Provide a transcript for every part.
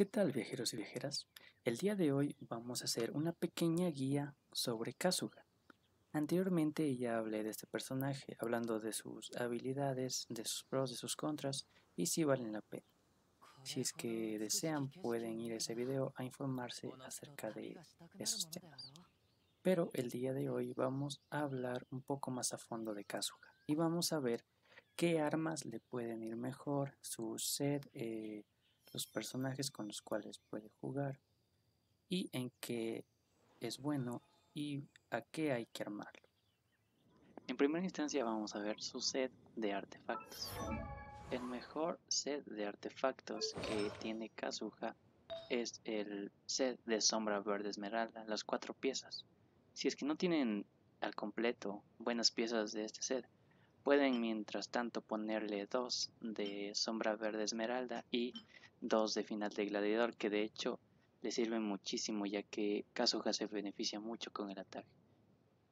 ¿Qué tal viajeros y viajeras? El día de hoy vamos a hacer una pequeña guía sobre Kazuga. Anteriormente ya hablé de este personaje, hablando de sus habilidades, de sus pros, de sus contras y si valen la pena. Si es que desean pueden ir a ese video a informarse acerca de esos temas. Pero el día de hoy vamos a hablar un poco más a fondo de Kazuga y vamos a ver qué armas le pueden ir mejor, su set, eh, los personajes con los cuales puede jugar y en qué es bueno y a qué hay que armarlo. En primera instancia vamos a ver su set de artefactos. El mejor set de artefactos que tiene Kazuha es el set de sombra verde esmeralda, las cuatro piezas. Si es que no tienen al completo buenas piezas de este set, pueden mientras tanto ponerle dos de sombra verde esmeralda y dos de final de gladiador que de hecho le sirven muchísimo ya que Kazuha se beneficia mucho con el ataque.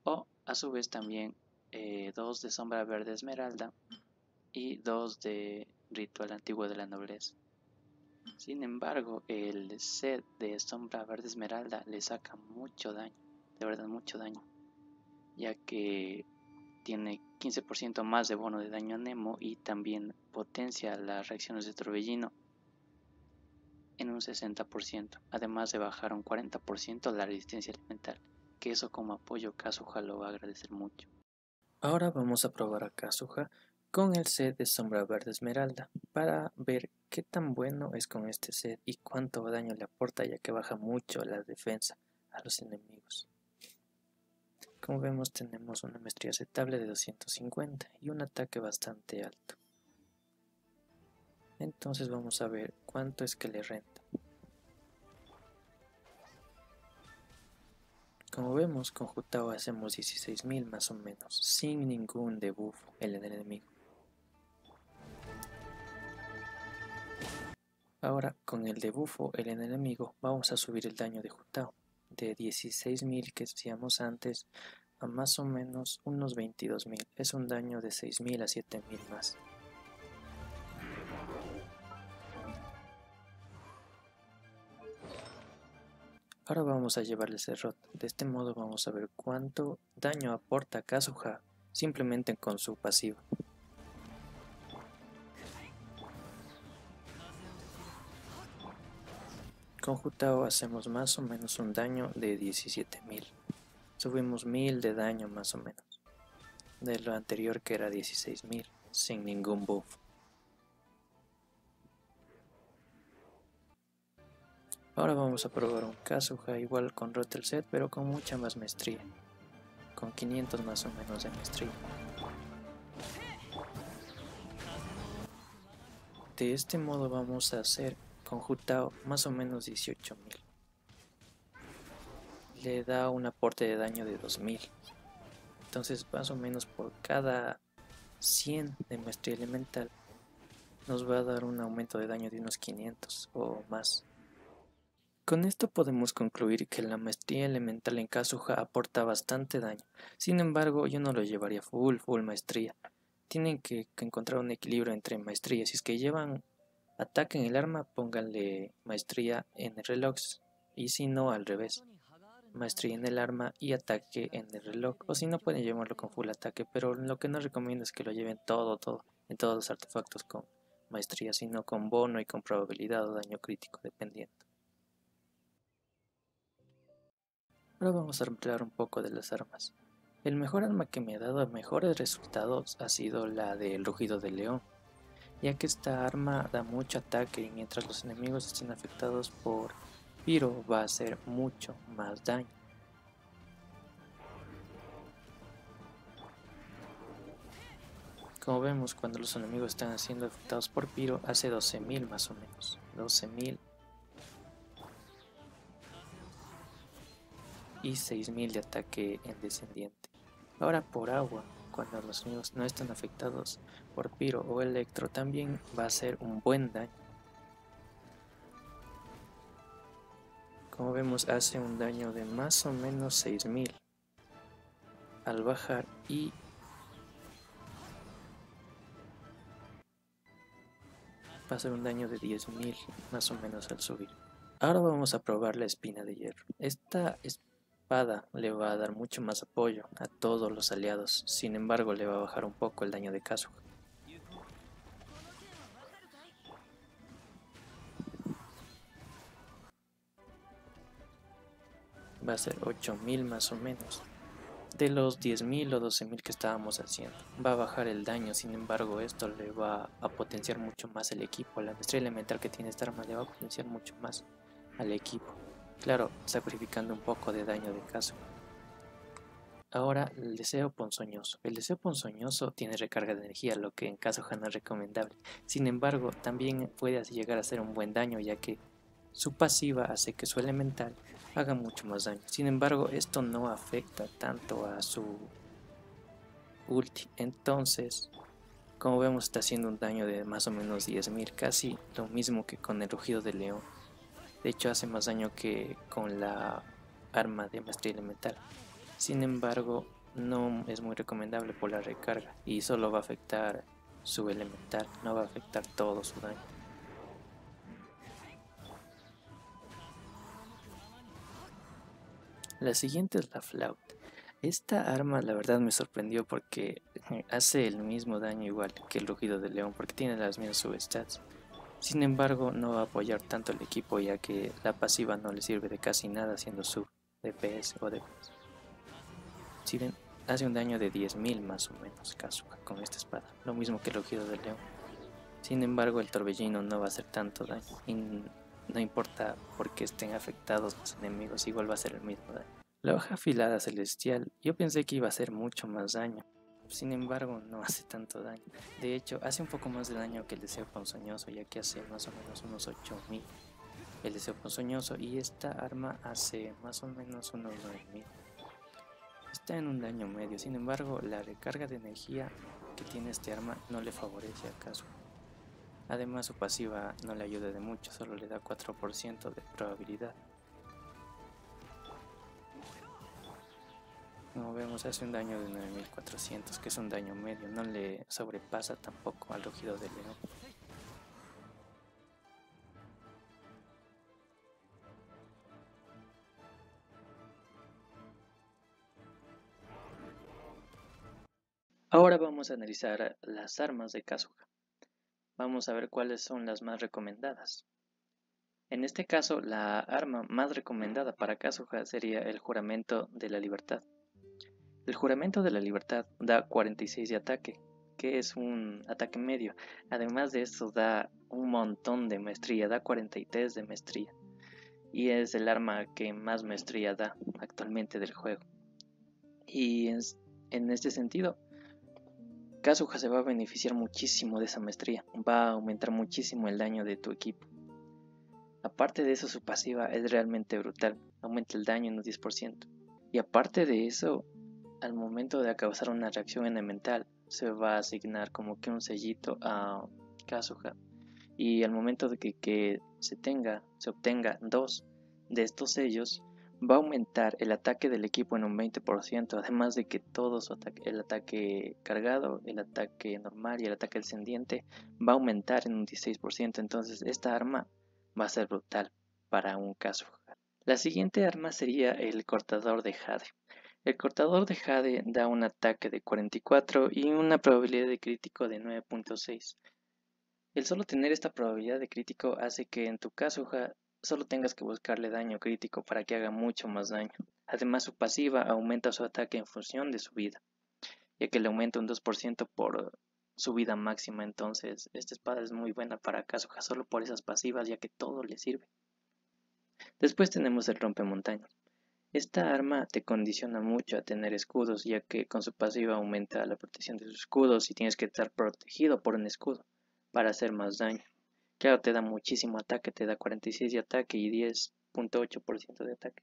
O a su vez también eh, dos de sombra verde esmeralda y dos de ritual antiguo de la nobleza. Sin embargo, el set de sombra verde esmeralda le saca mucho daño, de verdad mucho daño, ya que tiene 15% más de bono de daño a Nemo y también potencia las reacciones de Torbellino en un 60%, además de bajar un 40% la resistencia elemental, que eso como apoyo Kazuha lo va a agradecer mucho. Ahora vamos a probar a Kazuha con el set de sombra verde esmeralda para ver qué tan bueno es con este set y cuánto daño le aporta ya que baja mucho la defensa a los enemigos. Como vemos tenemos una maestría aceptable de 250 y un ataque bastante alto. Entonces vamos a ver cuánto es que le renta. Como vemos con Jutao hacemos 16.000 más o menos, sin ningún debuff en el enemigo. Ahora con el debuffo el enemigo vamos a subir el daño de Jutao de 16.000 que decíamos antes a más o menos unos 22.000. Es un daño de 6.000 a 7.000 más. Ahora vamos a llevarle ese rot. De este modo vamos a ver cuánto daño aporta Kazuha simplemente con su pasivo. Con Jutao hacemos más o menos un daño de 17.000. Subimos 1000 de daño más o menos. De lo anterior que era 16.000 sin ningún buff. Ahora vamos a probar un Kazuha igual con Rotel Set pero con mucha más maestría. Con 500 más o menos de maestría. De este modo vamos a hacer con Jutao más o menos 18.000. Le da un aporte de daño de 2000. Entonces más o menos por cada 100 de maestría elemental nos va a dar un aumento de daño de unos 500 o más. Con esto podemos concluir que la maestría elemental en Kazuha aporta bastante daño, sin embargo yo no lo llevaría full, full maestría. Tienen que, encontrar un equilibrio entre maestrías, si es que llevan ataque en el arma, pónganle maestría en el reloj, y si no, al revés. Maestría en el arma y ataque en el reloj, o si no pueden llevarlo con full ataque, pero lo que no recomiendo es que lo lleven todo, todo, en todos los artefactos con maestría, sino con bono y con probabilidad o daño crítico, dependiendo. Ahora vamos a hablar un poco de las armas. El mejor arma que me ha dado mejores resultados ha sido la del rugido del león, ya que esta arma da mucho ataque y mientras los enemigos estén afectados por Piro va a hacer mucho más daño. Como vemos, cuando los enemigos están siendo afectados por Piro, hace 12.000 más o menos. 12.000 y 6000 de ataque en descendiente. Ahora por agua, cuando los enemigos no están afectados por Piro o Electro, también va a ser un buen daño. Como vemos hace un daño de más o menos 6000 al bajar y va a ser un daño de 10.000 más o menos al subir. Ahora vamos a probar la espina de hierro. Esta espada le va a dar mucho más apoyo a todos los aliados, sin embargo le va a bajar un poco el daño de Kazuha. Va a ser 8000 más o menos de los 10.000 o 12.000 que estábamos haciendo. Va a bajar el daño, sin embargo esto le va a potenciar mucho más el equipo. La maestría elemental que tiene esta arma le va a potenciar mucho más al equipo. Claro, sacrificando un poco de daño de caso. Ahora, el deseo ponzoñoso. El deseo ponzoñoso tiene recarga de energía, lo que en caso no es recomendable. Sin embargo, también puede llegar a hacer un buen daño, ya que su pasiva hace que su elemental haga mucho más daño. Sin embargo, esto no afecta tanto a su ulti. Entonces, como vemos, está haciendo un daño de más o menos 10.000, casi lo mismo que con el rugido de león. De hecho, hace más daño que con la arma de maestría elemental. Sin embargo, no es muy recomendable por la recarga y solo va a afectar su elemental, no va a afectar todo su daño. La siguiente es la flauta. Esta arma la verdad me sorprendió porque hace el mismo daño igual que el rugido de león porque tiene las mismas substats. Sin embargo no va a apoyar tanto el equipo ya que la pasiva no le sirve de casi nada siendo su DPS o DPS. Si ven, hace un daño de 10.000 más o menos Kazuha con esta espada, lo mismo que el rugido de león. Sin embargo el torbellino no va a hacer tanto daño no importa por qué estén afectados los enemigos, igual va a ser el mismo daño. La hoja afilada celestial, yo pensé que iba a hacer mucho más daño. Sin embargo, no hace tanto daño. De hecho, hace un poco más de daño que el deseo ponzoñoso, ya que hace más o menos unos 8000 el deseo ponzoñoso y esta arma hace más o menos unos 9000. Está en un daño medio, sin embargo, la recarga de energía que tiene este arma no le favorece acaso. Además su pasiva no le ayuda de mucho, solo le da 4% de probabilidad. Como vemos hace un daño de 9400, que es un daño medio, no le sobrepasa tampoco al rugido de león. Ahora vamos a analizar las armas de Kazuha. Vamos a ver cuáles son las más recomendadas. En este caso, la arma más recomendada para Kazuha sería el juramento de la libertad. El juramento de la libertad da 46 de ataque, que es un ataque medio. Además de esto da un montón de maestría, da 43 de maestría. Y es el arma que más maestría da actualmente del juego. Y en este sentido, Kazuha se va a beneficiar muchísimo de esa maestría, va a aumentar muchísimo el daño de tu equipo. Aparte de eso, su pasiva es realmente brutal, aumenta el daño en un 10%. Y aparte de eso, al momento de causar una reacción elemental, se va a asignar como que un sellito a Kazuha. Y al momento de que, que se tenga, se obtenga dos de estos sellos, va a aumentar el ataque del equipo en un 20%, además de que todo su ataque, el ataque cargado, el ataque normal y el ataque descendiente va a aumentar en un 16%, entonces esta arma va a ser brutal para un caso. La siguiente arma sería el cortador de Jade. El cortador de Jade da un ataque de 44 y una probabilidad de crítico de 9.6. El solo tener esta probabilidad de crítico hace que en tu caso solo tengas que buscarle daño crítico para que haga mucho más daño. Además su pasiva aumenta su ataque en función de su vida, ya que le aumenta un 2% por su vida máxima, entonces esta espada es muy buena para Kazuha solo por esas pasivas, ya que todo le sirve. Después tenemos el rompemontañas. Esta arma te condiciona mucho a tener escudos, ya que con su pasiva aumenta la protección de sus escudos y tienes que estar protegido por un escudo para hacer más daño. Claro, te da muchísimo ataque, te da 46 de ataque y 10.8% de ataque.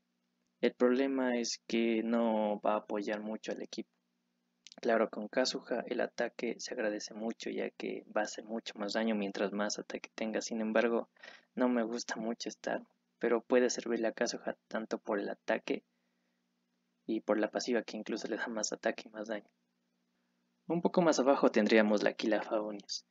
El problema es que no va a apoyar mucho al equipo. Claro, con Kazuha el ataque se agradece mucho ya que va a hacer mucho más daño mientras más ataque tenga. Sin embargo, no me gusta mucho estar, pero puede servirle a Kazuha tanto por el ataque y por la pasiva que incluso le da más ataque y más daño. Un poco más abajo tendríamos la Kila Faunius.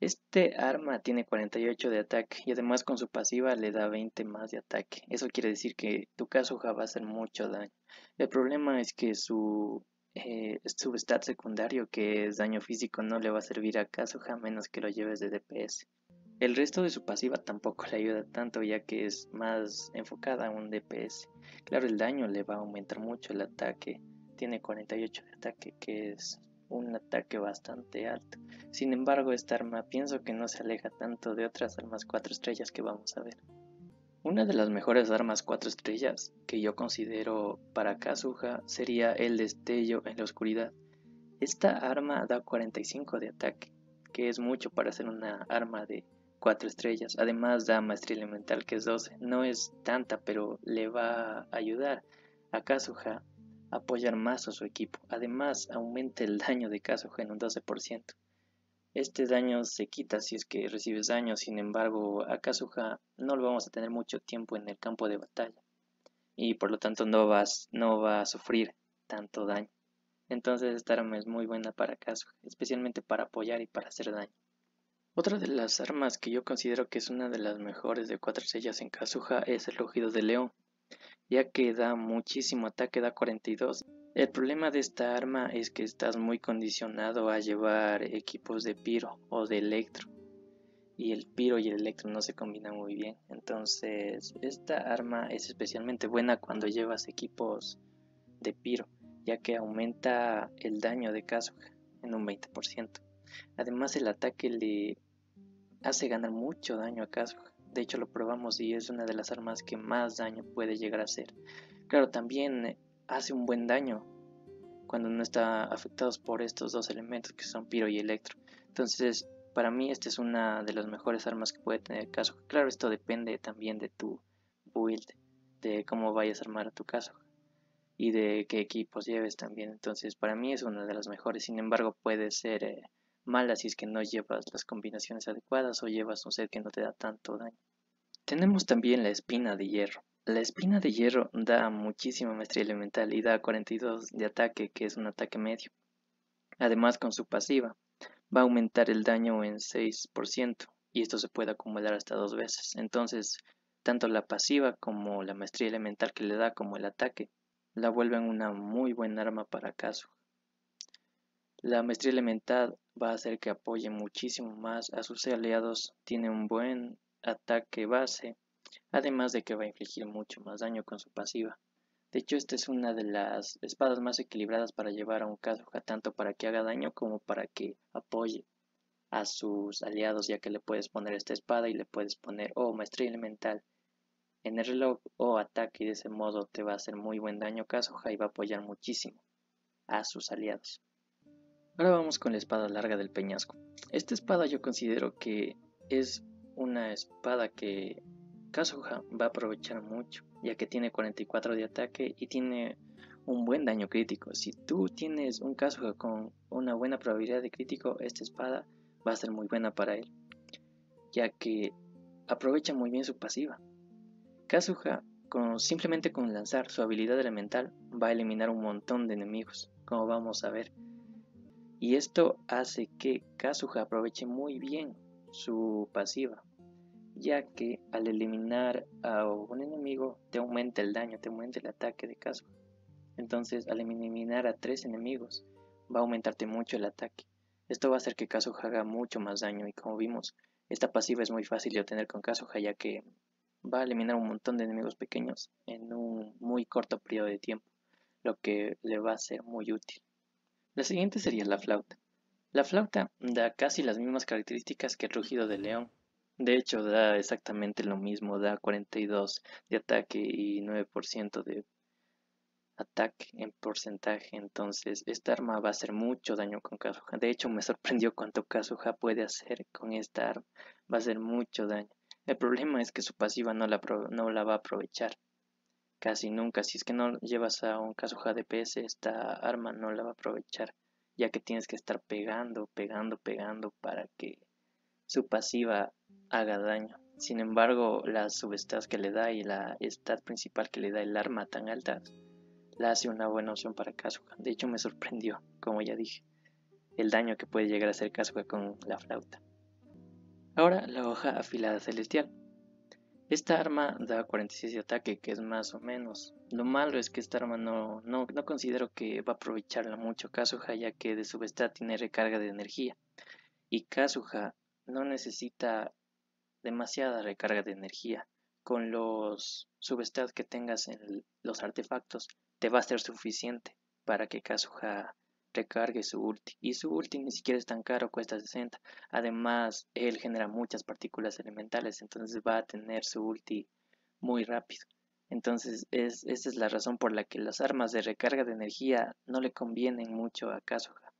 Este arma tiene 48 de ataque y además con su pasiva le da 20 más de ataque. Eso quiere decir que tu Kazuha va a hacer mucho daño. El problema es que su, eh, su stat secundario, que es daño físico, no le va a servir a Kazuha a menos que lo lleves de DPS. El resto de su pasiva tampoco le ayuda tanto ya que es más enfocada a un DPS. Claro, el daño le va a aumentar mucho, el ataque tiene 48 de ataque, que es un ataque bastante alto. Sin embargo, esta arma pienso que no se aleja tanto de otras armas 4 estrellas que vamos a ver. Una de las mejores armas 4 estrellas que yo considero para Kazuha sería el destello en la oscuridad. Esta arma da 45 de ataque, que es mucho para ser una arma de 4 estrellas. Además da maestría elemental que es 12. No es tanta, pero le va a ayudar a Kazuha apoyar más a su equipo. Además aumenta el daño de Kazuha en un 12%. Este daño se quita si es que recibes daño, sin embargo a Kazuha no lo vamos a tener mucho tiempo en el campo de batalla y por lo tanto no, vas, no va a sufrir tanto daño. Entonces esta arma es muy buena para Kazuha, especialmente para apoyar y para hacer daño. Otra de las armas que yo considero que es una de las mejores de cuatro estrellas en Kazuha es el rugido de león, ya que da muchísimo ataque, da 42. El problema de esta arma es que estás muy condicionado a llevar equipos de piro o de electro. Y el piro y el electro no se combinan muy bien. Entonces, esta arma es especialmente buena cuando llevas equipos de piro, ya que aumenta el daño de Kazuha en un 20%. Además, el ataque le hace ganar mucho daño a Kazuha. De hecho, lo probamos y es una de las armas que más daño puede llegar a hacer. Claro, también hace un buen daño cuando no está afectados por estos dos elementos que son Piro y Electro. Entonces, para mí esta es una de las mejores armas que puede tener Kazuha. Claro, esto depende también de tu build, de cómo vayas a armar a tu Kazuha y de qué equipos lleves también. Entonces, para mí es una de las mejores. Sin embargo, puede ser eh, mala si es que no llevas las combinaciones adecuadas o llevas un set que no te da tanto daño. Tenemos también la espina de hierro. La espina de hierro da muchísima maestría elemental y da 42 de ataque, que es un ataque medio. Además, con su pasiva, va a aumentar el daño en 6% y esto se puede acumular hasta dos veces. Entonces, tanto la pasiva como la maestría elemental que le da como el ataque la vuelven una muy buena arma para caso. La maestría elemental va a hacer que apoye muchísimo más a sus aliados, tiene un buen ataque base, además de que va a infligir mucho más daño con su pasiva. De hecho, esta es una de las espadas más equilibradas para llevar a un Kazuha, tanto para que haga daño como para que apoye a sus aliados, ya que le puedes poner esta espada y le puedes poner o oh, maestría elemental en el reloj o ataque y de ese modo te va a hacer muy buen daño Kazuha y va a apoyar muchísimo a sus aliados. Ahora vamos con la espada larga del peñasco. Esta espada yo considero que es una espada que Kazuha va a aprovechar mucho, ya que tiene 44 de ataque y tiene un buen daño crítico. Si tú tienes un Kazuha con una buena probabilidad de crítico, esta espada va a ser muy buena para él, ya que aprovecha muy bien su pasiva. Kazuha, con, simplemente con lanzar su habilidad elemental, va a eliminar un montón de enemigos, como vamos a ver y esto hace que Kazuha aproveche muy bien su pasiva, ya que al eliminar a un enemigo te aumenta el daño, te aumenta el ataque de Kazuha. Entonces al eliminar a tres enemigos va a aumentarte mucho el ataque. Esto va a hacer que Kazuha haga mucho más daño y como vimos, esta pasiva es muy fácil de obtener con Kazuha ya que va a eliminar un montón de enemigos pequeños en un muy corto periodo de tiempo, lo que le va a ser muy útil. La siguiente sería la flauta. La flauta da casi las mismas características que el rugido de león. De hecho, da exactamente lo mismo, da 42 de ataque y 9% de ataque en porcentaje. Entonces, esta arma va a hacer mucho daño con Kazuha. De hecho, me sorprendió cuánto Kazuha puede hacer con esta arma. Va a hacer mucho daño. El problema es que su pasiva no la, no la va a aprovechar casi nunca. Si es que no llevas a un Kazuha DPS, esta arma no la va a aprovechar, ya que tienes que estar pegando, pegando, pegando para que su pasiva haga daño. Sin embargo, las substats que le da y la stat principal que le da el arma tan alta la hace una buena opción para Kazuha. De hecho, me sorprendió, como ya dije, el daño que puede llegar a hacer Kazuha con la flauta. Ahora la hoja afilada celestial. Esta arma da 46 de ataque, que es más o menos. Lo malo es que esta arma no, no, no considero que va a aprovecharla mucho Kazuha, ya que de su bestia tiene recarga de energía. Y Kazuha no necesita demasiada recarga de energía. Con los subestat que tengas en los artefactos, te va a ser suficiente para que Kazuha recargue su ulti. Y su ulti ni siquiera es tan caro, cuesta 60. Además, él genera muchas partículas elementales, entonces va a tener su ulti muy rápido. Entonces, es, esa es la razón por la que las armas de recarga de energía no le convienen mucho a Kazuha.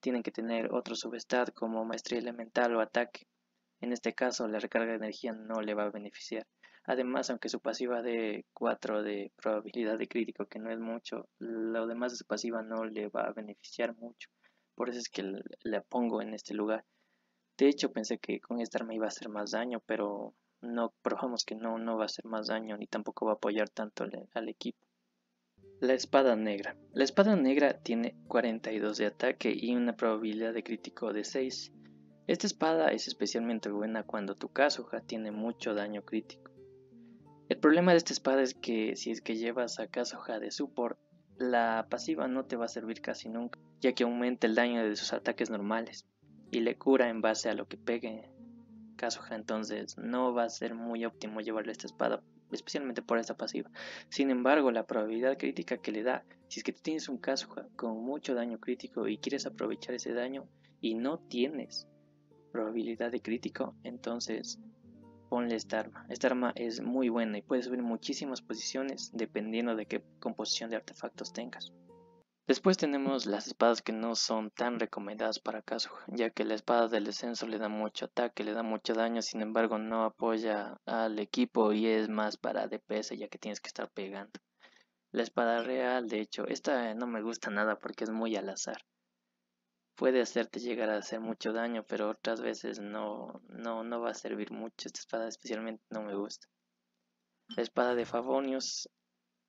Tienen que tener otro subestat como maestría elemental o ataque. En este caso, la recarga de energía no le va a beneficiar. Además, aunque su pasiva de 4 de probabilidad de crítico, que no es mucho, lo demás de su pasiva no le va a beneficiar mucho. Por eso es que la pongo en este lugar. De hecho, pensé que con esta arma iba a hacer más daño, pero no probamos que no, no va a hacer más daño ni tampoco va a apoyar tanto al equipo. La espada negra. La espada negra tiene 42 de ataque y una probabilidad de crítico de 6. Esta espada es especialmente buena cuando tu Kazuha tiene mucho daño crítico. El problema de esta espada es que si es que llevas a Kazuha de support, la pasiva no te va a servir casi nunca, ya que aumenta el daño de sus ataques normales y le cura en base a lo que pegue Kazuha, entonces no va a ser muy óptimo llevarle esta espada, especialmente por esta pasiva. Sin embargo, la probabilidad crítica que le da, si es que tienes un Kazuha con mucho daño crítico y quieres aprovechar ese daño y no tienes probabilidad de crítico, entonces ponle esta arma. Esta arma es muy buena y puedes subir muchísimas posiciones dependiendo de qué composición de artefactos tengas. Después tenemos las espadas que no son tan recomendadas para Kazuha, ya que la espada del descenso le da mucho ataque, le da mucho daño, sin embargo no apoya al equipo y es más para DPS ya que tienes que estar pegando. La espada real, de hecho, esta no me gusta nada porque es muy al azar puede hacerte llegar a hacer mucho daño, pero otras veces no, no, no va a servir mucho. Esta espada especialmente no me gusta. La espada de Favonius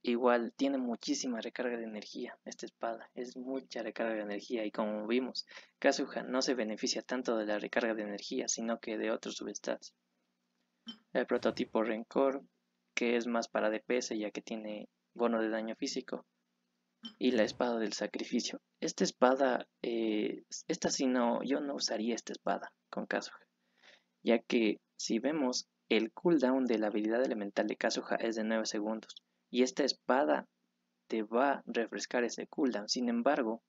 igual tiene muchísima recarga de energía. Esta espada es mucha recarga de energía y como vimos, Kazuha no se beneficia tanto de la recarga de energía, sino que de otros substats. El prototipo Rencor, que es más para DPS ya que tiene bono de daño físico, y la espada del sacrificio. Esta espada, eh, esta sí no, yo no usaría esta espada con Kazuha, ya que si vemos el cooldown de la habilidad elemental de Kazuha es de 9 segundos y esta espada te va a refrescar ese cooldown. Sin embargo,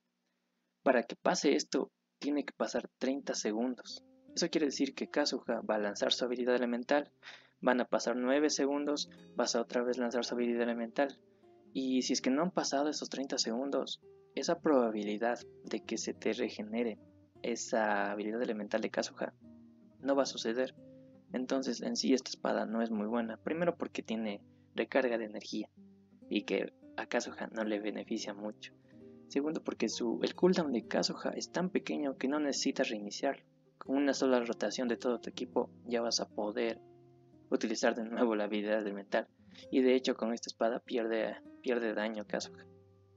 para que pase esto tiene que pasar 30 segundos. Eso quiere decir que Kazuha va a lanzar su habilidad elemental, van a pasar 9 segundos, vas a otra vez lanzar su habilidad elemental, y si es que no han pasado esos 30 segundos, esa probabilidad de que se te regenere esa habilidad elemental de Kazuha no va a suceder. Entonces en sí esta espada no es muy buena. Primero porque tiene recarga de energía y que a Kazuha no le beneficia mucho. Segundo porque su, el cooldown de Kazuha es tan pequeño que no necesitas reiniciarlo. Con una sola rotación de todo tu equipo ya vas a poder utilizar de nuevo la habilidad elemental. Y de hecho con esta espada pierde, pierde daño Kazuha.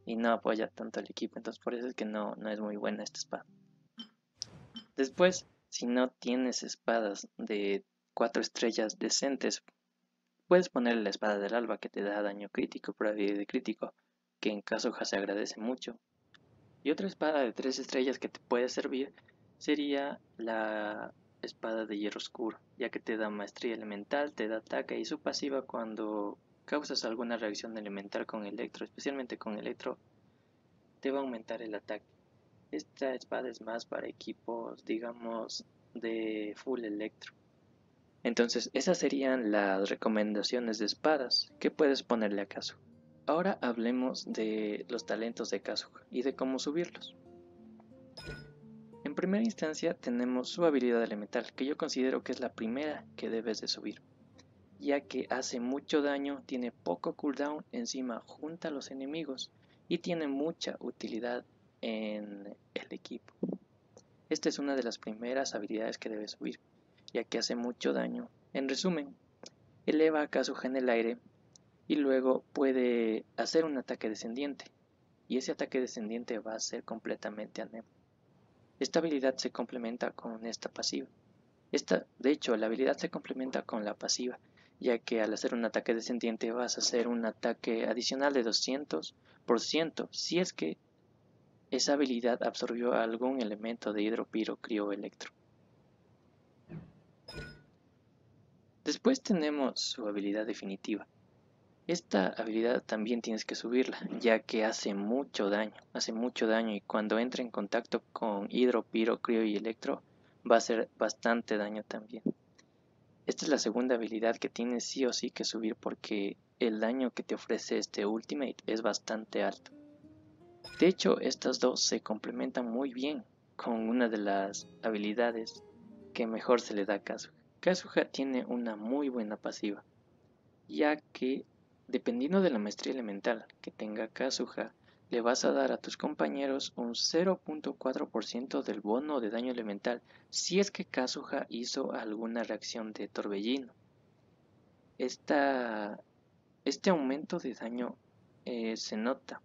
Y no apoya tanto al equipo. Entonces por eso es que no, no es muy buena esta espada. Después, si no tienes espadas de 4 estrellas decentes, puedes ponerle la espada del alba que te da daño crítico, probabilidad de crítico, que en Kazuha se agradece mucho. Y otra espada de 3 estrellas que te puede servir sería la espada de hierro oscuro, ya que te da maestría elemental, te da ataque y su pasiva cuando causas alguna reacción elemental con electro, especialmente con electro, te va a aumentar el ataque. Esta espada es más para equipos, digamos, de full electro. Entonces, esas serían las recomendaciones de espadas que puedes ponerle a caso. Ahora hablemos de los talentos de Kazuha y de cómo subirlos. Primera instancia tenemos su habilidad elemental, que yo considero que es la primera que debes de subir, ya que hace mucho daño, tiene poco cooldown, encima junta a los enemigos y tiene mucha utilidad en el equipo. Esta es una de las primeras habilidades que debes subir, ya que hace mucho daño. En resumen, eleva a Kazuha en el aire y luego puede hacer un ataque descendiente, y ese ataque descendiente va a ser completamente anemo. Esta habilidad se complementa con esta pasiva. Esta, de hecho, la habilidad se complementa con la pasiva, ya que al hacer un ataque descendiente vas a hacer un ataque adicional de 200% si es que esa habilidad absorbió algún elemento de hidro, piro, crio electro. Después tenemos su habilidad definitiva. Esta habilidad también tienes que subirla, ya que hace mucho daño, hace mucho daño y cuando entra en contacto con hidro, piro, crio y electro va a hacer bastante daño también. Esta es la segunda habilidad que tienes sí o sí que subir porque el daño que te ofrece este Ultimate es bastante alto. De hecho, estas dos se complementan muy bien con una de las habilidades que mejor se le da a Kazuha. Kazuha tiene una muy buena pasiva, ya que dependiendo de la maestría elemental que tenga Kazuha, le vas a dar a tus compañeros un 0.4% del bono de daño elemental si es que Kazuha hizo alguna reacción de torbellino. este aumento de daño eh, se nota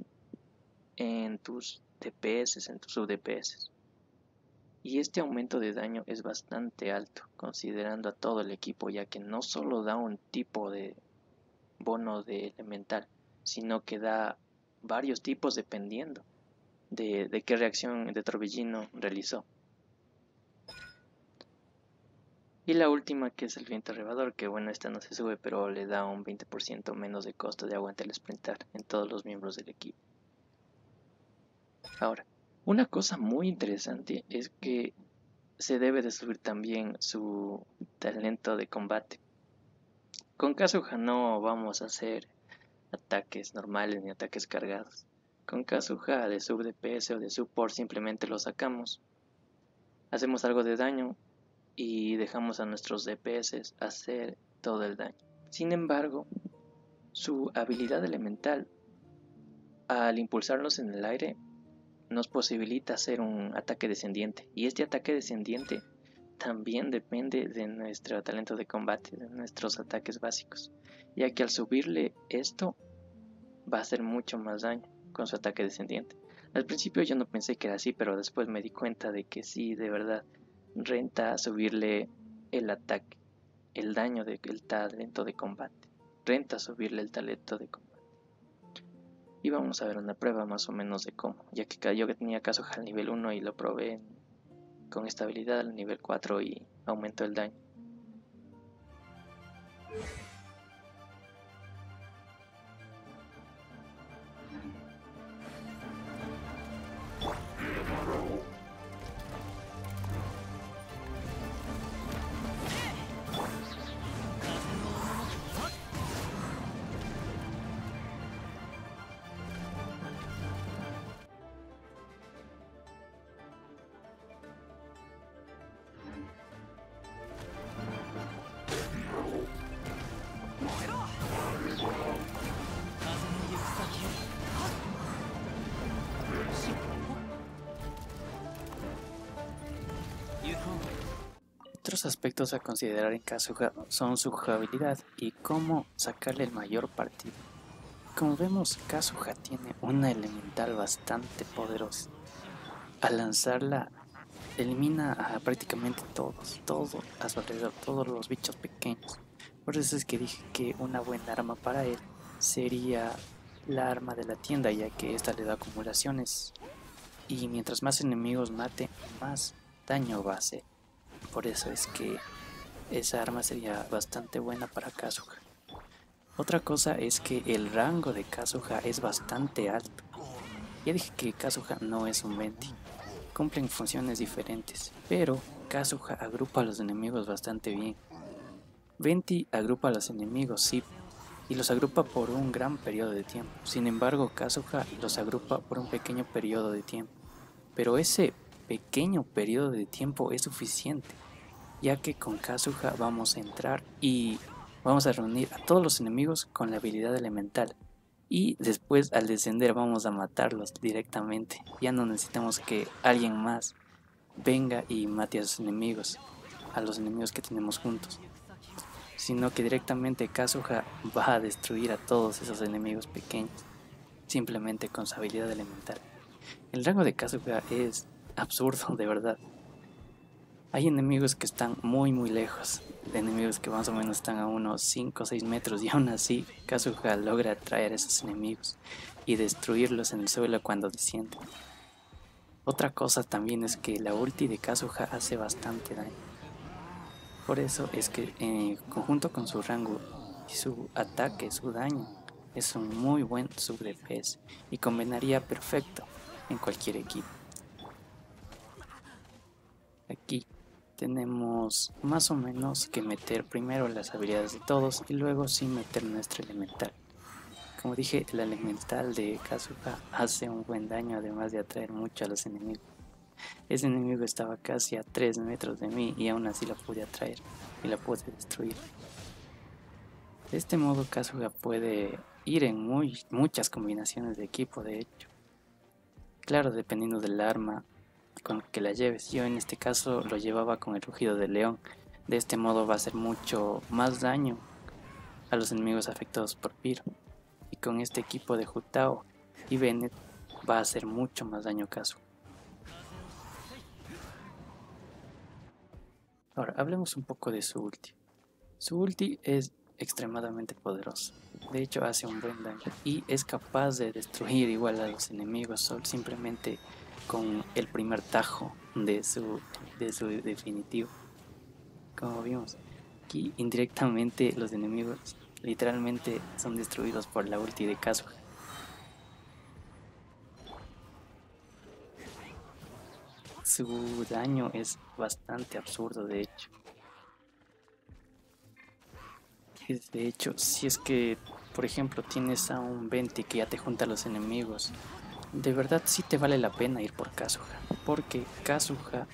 en tus DPS, en tus sub-DPS. Y este aumento de daño es bastante alto, considerando a todo el equipo, ya que no solo da un tipo de bono de elemental, sino que da varios tipos dependiendo de, qué reacción de torbellino realizó. Y la última que es el viento arrebador, que bueno, esta no se sube, pero le da un 20% menos de costo de aguante al sprintar en todos los miembros del equipo. Ahora, una cosa muy interesante es que se debe de subir también su talento de combate. Con Kazuha no vamos a hacer ataques normales ni ataques cargados. Con Kazuha de sub DPS o de support simplemente lo sacamos. Hacemos algo de daño y dejamos a nuestros DPS hacer todo el daño. Sin embargo, su habilidad elemental al impulsarnos en el aire nos posibilita hacer un ataque descendiente. Y este ataque descendiente también depende de nuestro talento de combate, de nuestros ataques básicos. Ya que al subirle esto va a hacer mucho más daño con su ataque descendiente. Al principio yo no pensé que era así, pero después me di cuenta de que sí, de verdad, renta subirle el ataque, el daño del talento de combate. Renta subirle el talento de combate y vamos a ver una prueba más o menos de cómo, ya que yo tenía caso al nivel 1 y lo probé con estabilidad al nivel 4 y aumentó el daño. Otros aspectos a considerar en Kazuha son su jugabilidad y cómo sacarle el mayor partido. Como vemos, Kazuha tiene una elemental bastante poderosa. Al lanzarla, elimina a prácticamente todos, todo a su alrededor, todos los bichos pequeños. Por eso es que dije que una buena arma para él sería la arma de la tienda, ya que esta le da acumulaciones. Y mientras más enemigos mate, más daño va a hacer. Por eso es que esa arma sería bastante buena para Kazuha. Otra cosa es que el rango de Kazuha es bastante alto. Ya dije que Kazuha no es un 20. Cumplen funciones diferentes, pero Kazuha agrupa a los enemigos bastante bien. Venti agrupa a los enemigos, sí, y los agrupa por un gran periodo de tiempo. Sin embargo, Kazuha los agrupa por un pequeño periodo de tiempo. Pero ese pequeño periodo de tiempo es suficiente, ya que con Kazuha vamos a entrar y vamos a reunir a todos los enemigos con la habilidad elemental. Y después al descender vamos a matarlos directamente. Ya no necesitamos que alguien más venga y mate a sus enemigos, a los enemigos que tenemos juntos. Sino que directamente Kazuha va a destruir a todos esos enemigos pequeños, simplemente con su habilidad elemental. El rango de Kazuha es absurdo, de verdad. Hay enemigos que están muy muy lejos, enemigos que más o menos están a unos 5 o 6 metros y aún así Kazuha logra atraer a esos enemigos y destruirlos en el suelo cuando descienden. Otra cosa también es que la ulti de Kazuha hace bastante daño. Por eso es que en conjunto con su rango y su ataque, su daño, es un muy buen sub y combinaría perfecto en cualquier equipo. Aquí tenemos más o menos que meter primero las habilidades de todos y luego sin meter nuestro elemental. Como dije, el elemental de Kazuha hace un buen daño además de atraer mucho a los enemigos. Ese enemigo estaba casi a 3 metros de mí y aún así la pude atraer y la pude destruir. De este modo Kazuha puede ir en muy, muchas combinaciones de equipo de hecho. Claro, dependiendo del arma con que la lleves. Yo en este caso lo llevaba con el rugido de león. De este modo va a hacer mucho más daño a los enemigos afectados por Piro. Y con este equipo de Jutao y Bennett va a hacer mucho más daño caso. Ahora hablemos un poco de su ulti. Su ulti es extremadamente poderoso. De hecho hace un buen daño y es capaz de destruir igual a los enemigos simplemente con el primer tajo de su, de su definitivo. Como vimos, aquí indirectamente los enemigos literalmente son destruidos por la ulti de Kazuha. Su daño es bastante absurdo de hecho. De hecho, si es que, por ejemplo, tienes a un 20 que ya te junta a los enemigos de verdad sí te vale la pena ir por Kazuha, porque Kazuha,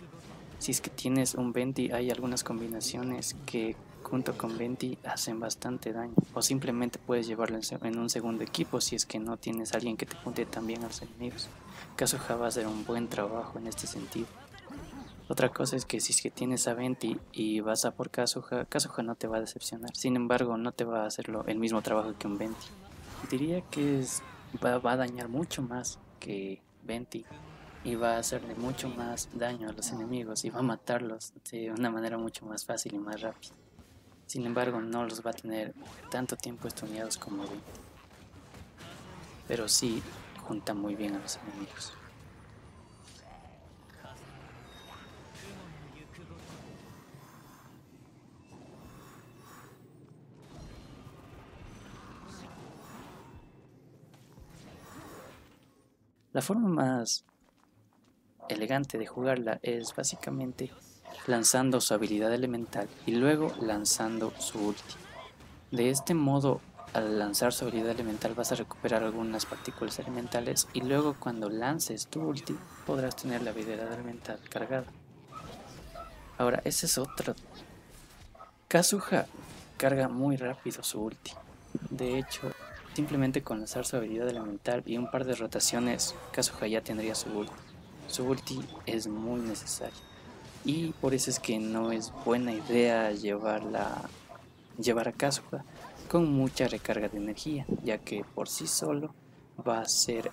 si es que tienes un Venti, hay algunas combinaciones que junto con Venti hacen bastante daño, o simplemente puedes llevarlo en un segundo equipo si es que no tienes alguien que te junte también a los enemigos. Kazuha va a hacer un buen trabajo en este sentido. Otra cosa es que si es que tienes a Venti y vas a por Kazuha, Kazuha no te va a decepcionar. Sin embargo, no te va a hacer el mismo trabajo que un Venti. Diría que va a dañar mucho más que Venti va a hacerle mucho más daño a los enemigos y va a matarlos de una manera mucho más fácil y más rápida. Sin embargo, no los va a tener tanto tiempo estudiados como Venti. Pero sí junta muy bien a los enemigos. La forma más elegante de jugarla es básicamente lanzando su habilidad elemental y luego lanzando su ulti. De este modo, al lanzar su habilidad elemental vas a recuperar algunas partículas elementales y luego cuando lances tu ulti podrás tener la habilidad elemental cargada. Ahora, ese es otro. Kazuha carga muy rápido su ulti. De hecho, Simplemente con lanzar su habilidad elemental y un par de rotaciones, Kazuha ya tendría su ulti. Su ulti es muy necesario. Y por eso es que no es buena idea llevarla, llevar a Kazuha con mucha recarga de energía, ya que por sí solo va a ser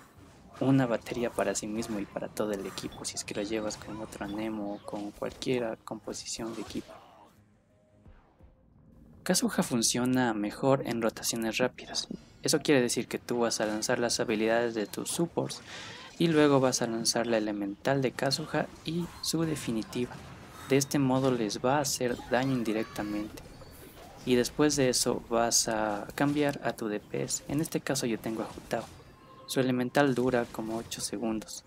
una batería para sí mismo y para todo el equipo si es que lo llevas con otro Nemo o con cualquier composición de equipo. Kazuha funciona mejor en rotaciones rápidas, eso quiere decir que tú vas a lanzar las habilidades de tus supports y luego vas a lanzar la elemental de Kazuha y su definitiva. De este modo les va a hacer daño indirectamente. Y después de eso vas a cambiar a tu DPS. En este caso yo tengo a. Su elemental dura como 8 segundos.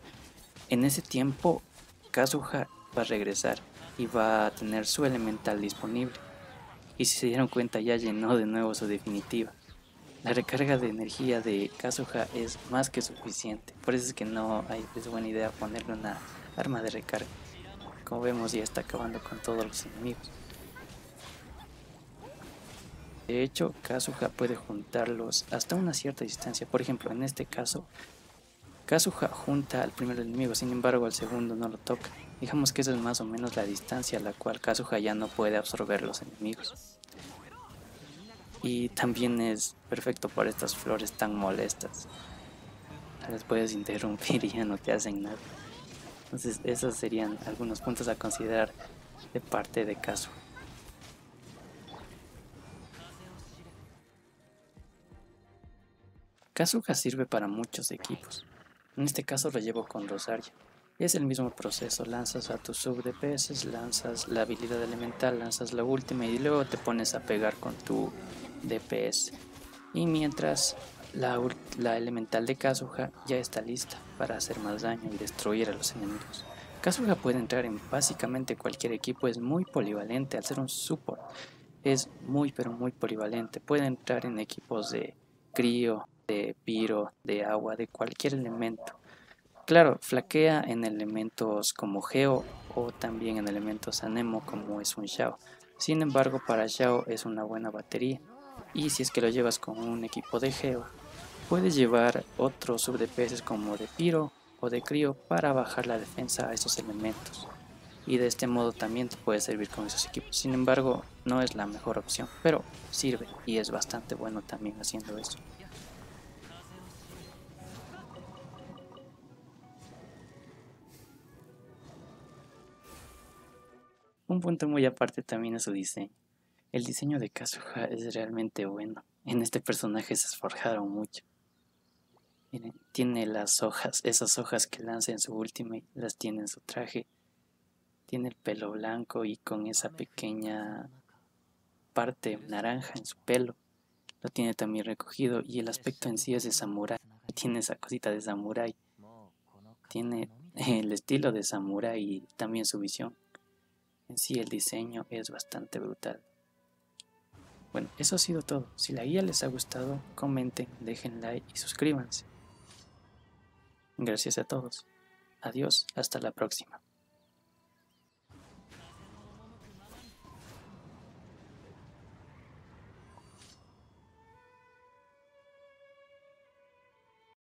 En ese tiempo Kazuha va a regresar y va a tener su elemental disponible. Y si se dieron cuenta ya llenó de nuevo su definitiva. La recarga de energía de Kazuha es más que suficiente, por eso es que no hay, es buena idea ponerle una arma de recarga. Como vemos ya está acabando con todos los enemigos. De hecho, Kazuha puede juntarlos hasta una cierta distancia. Por ejemplo, en este caso, Kazuha junta al primer enemigo, sin embargo al segundo no lo toca. Digamos que esa es más o menos la distancia a la cual Kazuha ya no puede absorber los enemigos y también es perfecto para estas flores tan molestas. Las puedes interrumpir y ya no te hacen nada. Entonces esos serían algunos puntos a considerar de parte de Kazuha. Kazuha sirve para muchos equipos. En este caso lo llevo con Rosario. Es el mismo proceso, lanzas a tu sub DPS, lanzas la habilidad elemental, lanzas la última y luego te pones a pegar con tu DPS. Y mientras la, elemental de Kazuha ya está lista para hacer más daño y destruir a los enemigos. Kazuha puede entrar en básicamente cualquier equipo, es muy polivalente al ser un support. Es muy pero muy polivalente. Puede entrar en equipos de crío, de piro, de agua, de cualquier elemento. Claro, flaquea en elementos como geo o también en elementos anemo como es un Shao. Sin embargo, para Shao es una buena batería. Y si es que lo llevas con un equipo de geo, puedes llevar otros sub como de piro o de crío para bajar la defensa a esos elementos. Y de este modo también te puede servir con esos equipos. Sin embargo, no es la mejor opción, pero sirve y es bastante bueno también haciendo eso. Un punto muy aparte también es su diseño. El diseño de Kazuha es realmente bueno. En este personaje se esforjaron mucho. Miren, tiene las hojas, esas hojas que lanza en su ultimate, las tiene en su traje. Tiene el pelo blanco y con esa pequeña parte naranja en su pelo. Lo tiene también recogido y el aspecto en sí es de samurai. Tiene esa cosita de samurai. Tiene el estilo de samurai y también su visión. En sí el diseño es bastante brutal. Bueno, eso ha sido todo. Si la guía les ha gustado, comenten, dejen like y suscríbanse. Gracias a todos. Adiós, hasta la próxima.